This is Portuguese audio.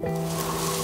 Música